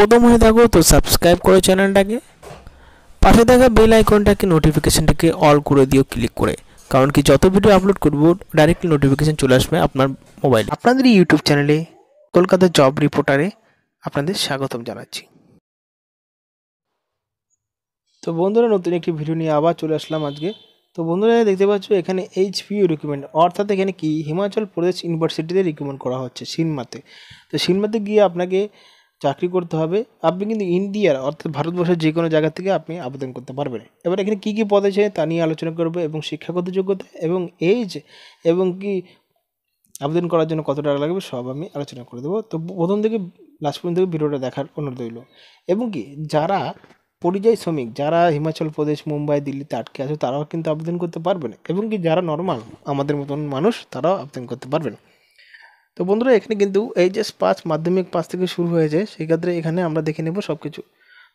প্রথম হয়ে থাকো, তো সাবস্ক্রাইব করো চ্যানেলটাকে পাশে থাকা বেল আইকনটাকে নোটিফিকেশনটাকে অল করে দিও ক্লিক করে। কারণ কি, যত ভিডিও আপলোড করব ডাইরেক্টলি নোটিফিকেশন চলে আসবে আপনার মোবাইলে আপনাদের ইউটিউব চ্যানেলে কলকাতা জব রিপোর্টারে আপনাদের স্বাগতম জানাচ্ছি। তো বন্ধুরা, নতুন একটি ভিডিও নিয়ে আবার চলে আসলাম আজকে। তো বন্ধুরা, দেখতে পাচ্ছ, এখানে এইচপিইউ রিক্রুটমেন্ট অর্থাৎ এখানে কি? হিমাচল প্রদেশ ইউনিভার্সিটিতে রিক্রুটমেন্ট করা হচ্ছে, সিনমাতে। তো সিনমাতে গিয়ে আপনাকে চাকরি করতে হবে, আপনি কিন্তু ইন্ডিয়ার অর্থাৎ ভারতবর্ষের যে কোনো জায়গা থেকে আপনি আবেদন করতে পারবেন। এবার এখানে কী কী পদ আছে তা নিয়ে আলোচনা করব এবং শিক্ষাগত যোগ্যতা এবং এইজ এবং কি আবেদন করার জন্য কত টাকা লাগবে সব আমি আলোচনা করে দেবো। তো প্রথম থেকে লাস্ট পর্যন্ত ভিডিওটা দেখার অনুরোধ রইল। এবং কি যারা পরিযায়ী শ্রমিক, যারা হিমাচল প্রদেশ, মুম্বাই, দিল্লিতে আটকে আছে, তারাও কিন্তু আবেদন করতে পারবেন। এবং কি যারা নর্মাল আমাদের মতন মানুষ, তারাও আবেদন করতে পারবেন। তো বন্ধুরা, এখানে কিন্তু এইচএস পাঁচ মাধ্যমিক পাঁচ থেকে শুরু হয়েছে সেক্ষেত্রে এখানে আমরা দেখে নেব সব কিছু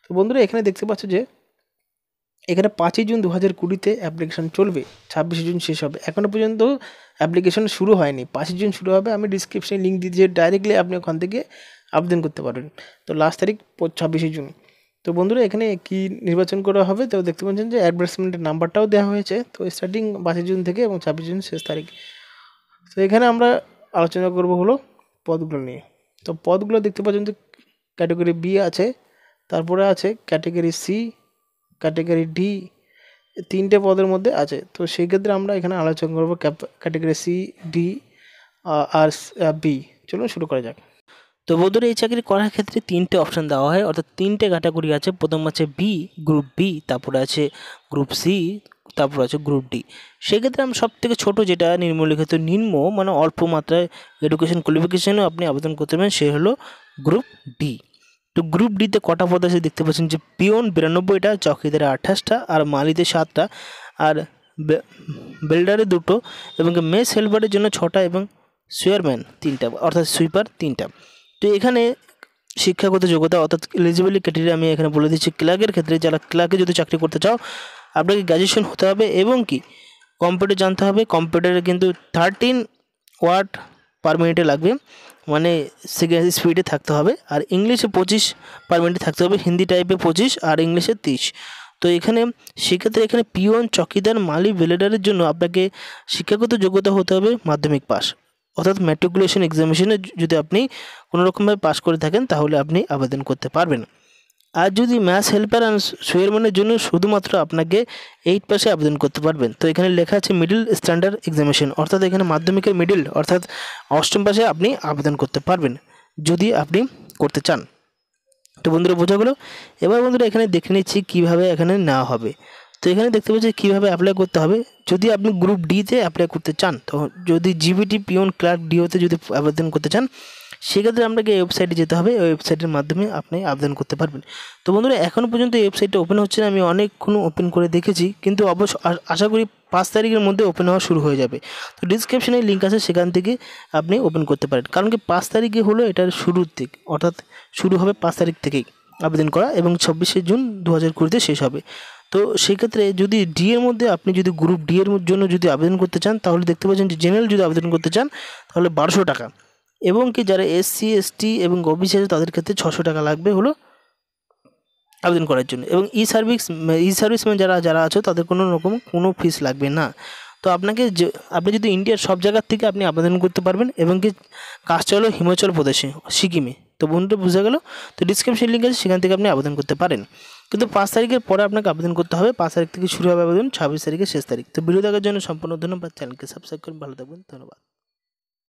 তো বন্ধুরা, এখানে দেখতে পাচ্ছ যে, এখানে পাঁচই জুন দু হাজার কুড়িতে অ্যাপ্লিকেশন চলবে, ছাব্বিশে জুন শেষ হবে। এখনও পর্যন্ত অ্যাপ্লিকেশন শুরু হয়নি। পাঁচই জুন শুরু হবে, আমি ডিসক্রিপশনে লিঙ্ক দিয়ে দিয়ে ডাইরেক্টলি আপনি ওখান থেকে আবেদন করতে পারবেন। তো লাস্ট তারিখ ছাব্বিশে জুন। তো বন্ধুরা, এখানে কি নির্বাচন করা হবে, তো দেখতে পাচ্ছেন যে অ্যাডভার্টাইজমেন্টের নাম্বারটাও দেওয়া হয়েছে। তো স্টার্টিং পাঁচই জুন থেকে এবং ছাব্বিশ জুন শেষ তারিখ। তো এখানে আমরা আলোচনা করব হলো পদগুলো নিয়ে। তো পদগুলো দেখতে পাচ্ছেন যে ক্যাটাগরি বি আছে, তারপরে আছে ক্যাটাগরি সি, ক্যাটাগরি ডি তিনটে পদের মধ্যে আছে। তো সেক্ষেত্রে আমরা এখানে আলোচনা করব ক্যাটাগরি সি, ডি আর বি। চলুন শুরু করা যাক। তো বন্ধুরা, এই চাকরি করার ক্ষেত্রে তিনটে অপশান দেওয়া হয়। অর্থাৎ তিনটে ক্যাটাগরি আছে। প্রথম আছে বি গ্রুপ বি তারপরে আছে গ্রুপ সি তারপর আছে গ্রুপ ডি সেক্ষেত্রে আমি সব থেকে ছোটো যেটা নিম্নলিখিত নিম্ন মানে অল্প মাত্রায় এডুকেশন কোয়ালিফিকেশানও আপনি আবেদন করতে পারেন সে হলো গ্রুপ ডি তো গ্রুপ ডিতে কটা পদ আছে দেখতে পাচ্ছেন যে পিওন বিরানব্বইটা, চকিদারে আঠাশটা, আর মালিতে সাতটা, আর বেল্ডারে দুটো, এবং মেস হেল্পারের জন্য ছটা, এবং সুয়ারম্যান তিনটা, অর্থাৎ সুইপার তিনটা। তো এখানে শিক্ষাগত যোগ্যতা অর্থাৎ এলিজিবিলিটি ক্যাটেরিয়া আমি এখানে বলে দিচ্ছি। ক্লার্কের ক্ষেত্রে যারা ক্লার্কে যদি চাকরি করতে চাও, আপনাকে গ্র্যাজুয়েশন হতে হবে এবং কি? কম্পিউটার জানতে হবে। কম্পিউটারে কিন্তু থার্টিন ওয়ার্ড পার মিনিটে লাগবে। মানে সেকেন্ড স্পিডে থাকতে হবে। আর ইংলিশে পঁচিশ পার মিনিটে থাকতে হবে। হিন্দি টাইপে পঁচিশ আর ইংলিশে তিরিশ। তো এখানে সেক্ষেত্রে এখানে পিওন চকিদার মালি ভেলেডারের জন্য আপনাকে শিক্ষাগত যোগ্যতা হতে হবে মাধ্যমিক পাস অর্থাৎ ম্যাট্রিকুলেশন এক্সামিনেশনে যদি আপনি কোনো রকমভাবে পাস করে থাকেন, তাহলে আপনি আবেদন করতে পারবেন। আর যদি ম্যাথস হেল্পার অ্যান্ড সুয়ারম্যানের জন্য শুধুমাত্র আপনাকে এইট পাসে আবেদন করতে পারবেন, তো এখানে লেখা আছে মিডিল স্ট্যান্ডার্ড এক্সামিনেশন অর্থাৎ এখানে মাধ্যমিকের মিডিল অর্থাৎ অষ্টম পাশে আপনি আবেদন করতে পারবেন, যদি আপনি করতে চান। তো বন্ধুরা বোঝা গেলো? এবার বন্ধুরা এখানে দেখে নিচ্ছি কীভাবে এখানে নেওয়া হবে। তো এখানে দেখতে পাচ্ছি কীভাবে অ্যাপ্লাই করতে হবে। যদি আপনি গ্রুপ ডিতে অ্যাপ্লাই করতে চান তো যদি জিবিটি পিওন ক্লার্ক ডিওতে যদি আবেদন করতে চান, সেক্ষেত্রে আপনাকে এই ওয়েবসাইটে যেতে হবে। ওই ওয়েবসাইটের মাধ্যমে আপনি আবেদন করতে পারবেন। তো বন্ধুরা এখনও পর্যন্ত এই ওয়েবসাইটটা ওপেন হচ্ছে না। আমি অনেকক্ষণ ওপেন করে দেখেছি, কিন্তু অবশ্য আশা করি পাঁচ তারিখের মধ্যে ওপেন হওয়া শুরু হয়ে যাবে। তো ডিসক্রিপশনে লিঙ্ক আছে, সেখান থেকে আপনি ওপেন করতে পারেন। কারণ কি পাঁচ তারিখে হলো, এটার শুরুর দিক। অর্থাৎ শুরু হবে পাঁচ তারিখ থেকেই আবেদন করা এবং ছাব্বিশে জুন দু হাজার কুড়িতে শেষ হবে। তো সেক্ষেত্রে যদি ডি এর মধ্যে আপনি যদি গ্রুপ ডি এর জন্য যদি আবেদন করতে চান, তাহলে দেখতে পাচ্ছেন যে জেনারেল যদি আবেদন করতে চান, তাহলে বারোশো টাকা। এবং কি যারা এসসি এসটি এবং ওবিসি আছে, তাদের ক্ষেত্রে ছশো টাকা লাগবে হলো আবেদন করার জন্য। এবং ই সার্ভিস ই সার্ভিসম্যান যারা যারা আছে, তাদের কোনো রকম, কোনো ফিস লাগবে না। তো আপনাকে যে, আপনি যদি ইন্ডিয়ার সব জায়গার থেকে আপনি আবেদন করতে পারবেন, এবং কি কাজটা হলো হিমাচল প্রদেশে, সিকিমে। তো বন্ধুটা বুঝে গেল? তো ডিসক্রিপশন লিঙ্ক আছে, সেখান থেকে আপনি আবেদন করতে পারেন। কিন্তু পাঁচ তারিখের পরে আপনাকে আবেদন করতে হবে। পাঁচ তারিখ থেকে শুরু হবে আবেদন, ছাব্বিশ তারিখের শেষ তারিখ। তো ভিডিও দেখার জন্য সম্পূর্ণ ধন্যবাদ। চ্যানেলকে সাবস্ক্রাইব করুন। ভালো থাকবেন। ধন্যবাদ।